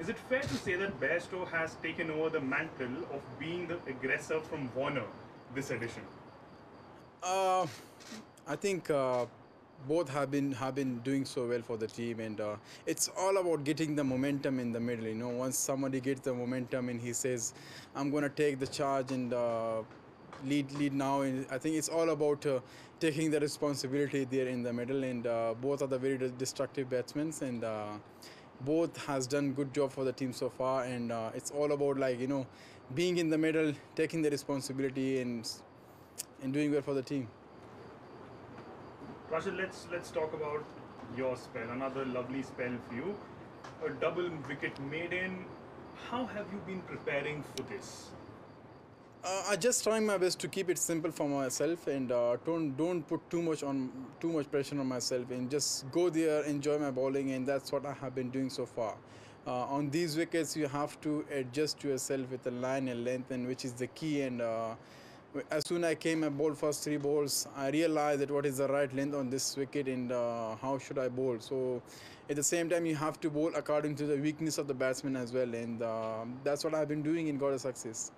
Is it fair to say that Bairstow has taken over the mantle of being the aggressor from Warner this edition? Uh, I think uh, both have been have been doing so well for the team, and uh, it's all about getting the momentum in the middle. You know, once somebody gets the momentum and he says, "I'm going to take the charge and uh, lead lead now," and I think it's all about uh, taking the responsibility there in the middle. And uh, both are the very destructive batsmen, and uh, both has done good job for the team so far. And uh, it's all about like you know, being in the middle, taking the responsibility, and and doing well for the team. Rashid, let's let's talk about your spell. Another lovely spell for you. A double wicket maiden. How have you been preparing for this? Uh, I just trying my best to keep it simple for myself and uh, don't don't put too much on too much pressure on myself and just go there, enjoy my bowling, and that's what I have been doing so far. Uh, on these wickets, you have to adjust yourself with the line and length, and which is the key. And uh, as soon as I came and bowled first three balls, I realized that what is the right length on this wicket and uh, how should I bowl. So at the same time, you have to bowl according to the weakness of the batsman as well, and uh, that's what I've been doing and got a success.